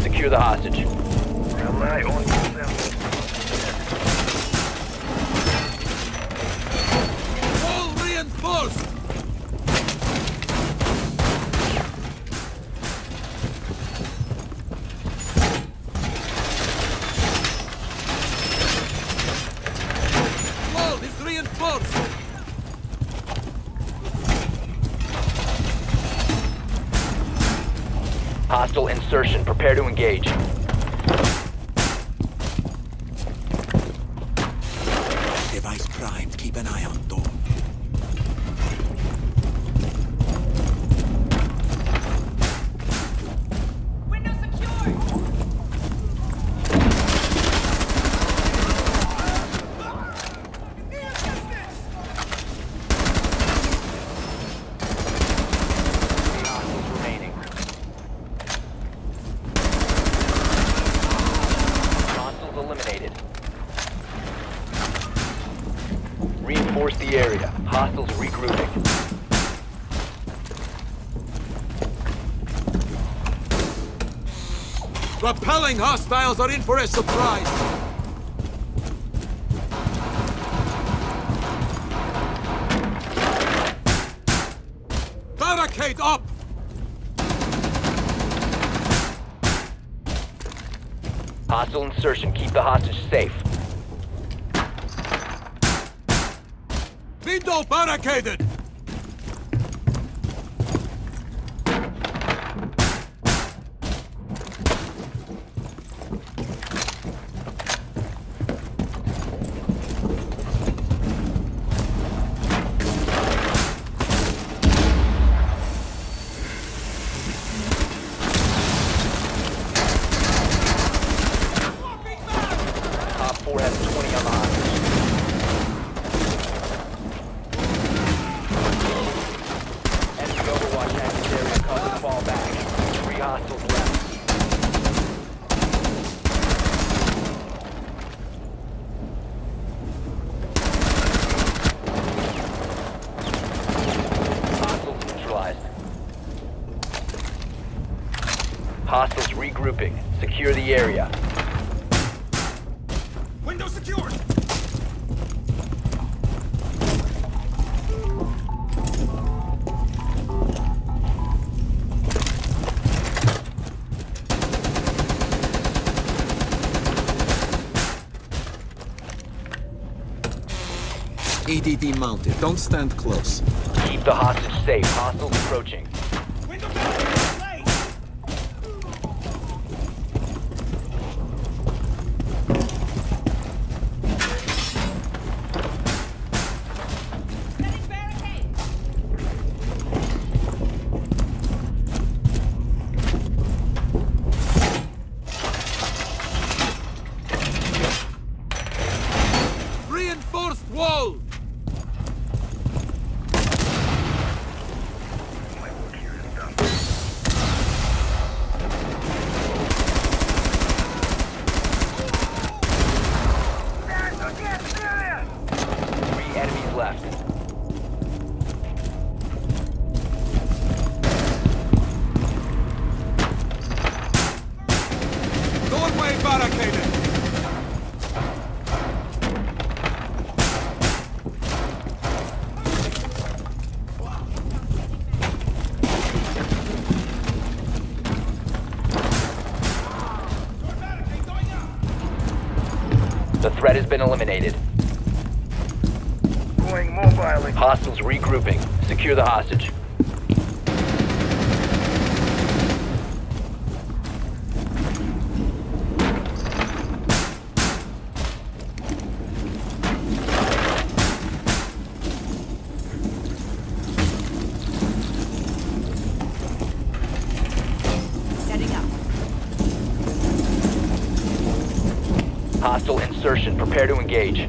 Secure the hostage. Hostile insertion. Prepare to engage. Device primed. Keep an eye on door. Window secured! Three hostiles remaining. Hostiles eliminated. Reinforce the area. Hostiles regrouping. Repelling hostiles are in for a surprise! Barricade up! Hostile insertion. Keep the hostage safe. Window barricaded! 4 has 20 on the hostage. Hostiles regrouping. Secure the area. Window secured! EDD mounted. Don't stand close. Keep the hostage safe. Hostiles approaching. Threat has been eliminated. Going mobile. Hostiles regrouping. Secure the hostage. Hostile insertion. Prepare to engage.